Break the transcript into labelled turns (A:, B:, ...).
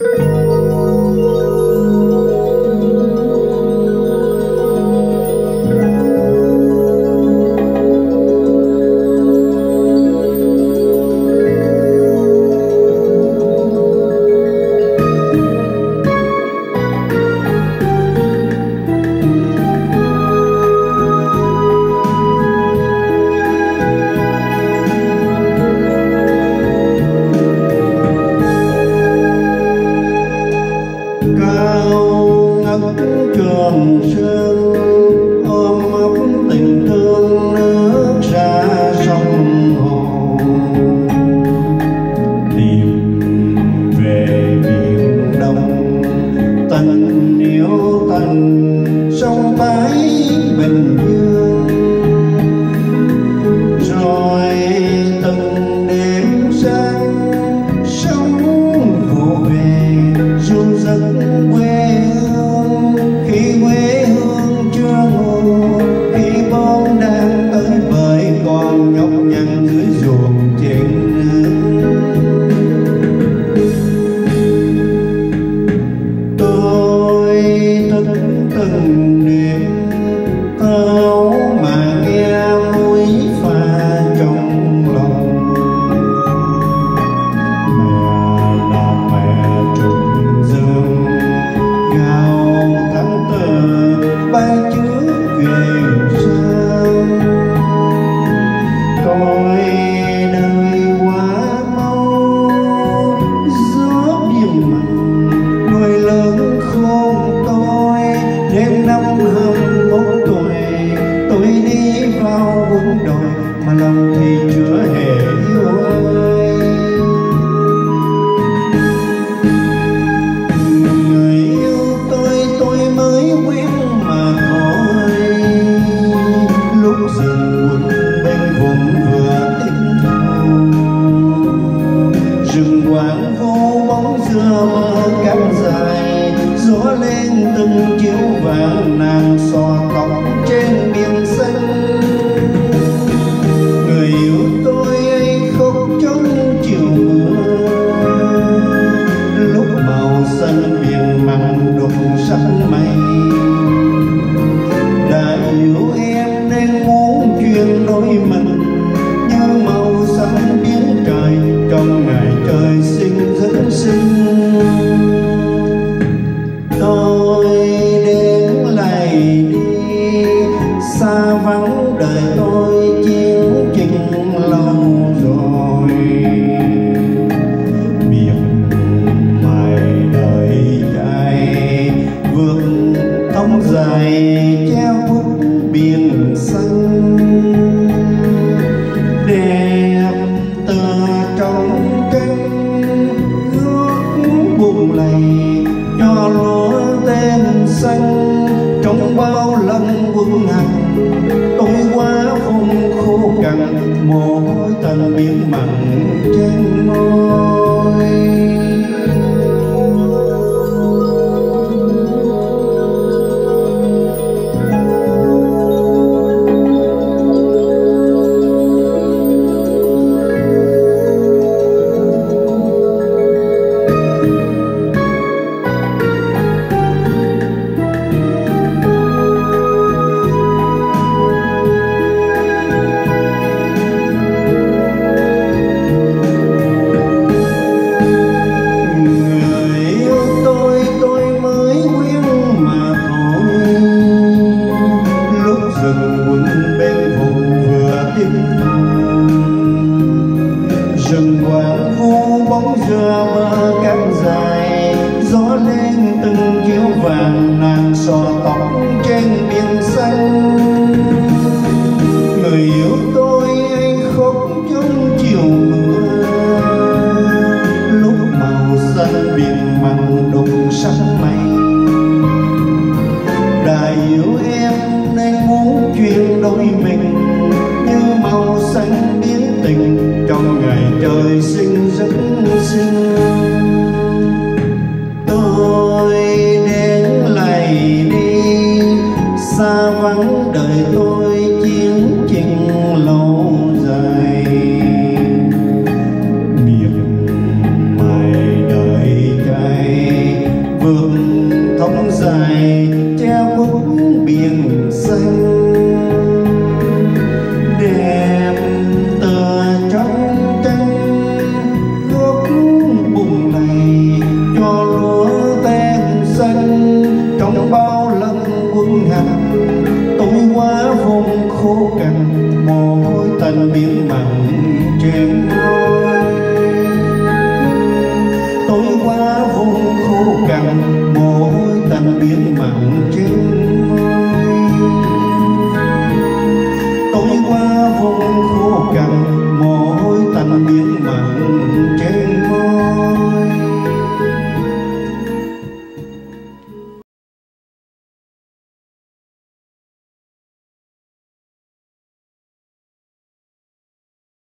A: you. xanh trong bao lần quân ngàn. Tôi quá phong khô cằn mồ hôi tàn biến mặn trên môi. vàng nàng xò tóc trên biển xanh. Người yêu tôi anh khóc trong chiều mưa. Lúc màu xanh biển mặn đục sắc mây. Đã yêu em nên muốn chuyển đôi mình như màu xanh biến tình trong ngày trời xinh rất xinh. Oh. nhưng mà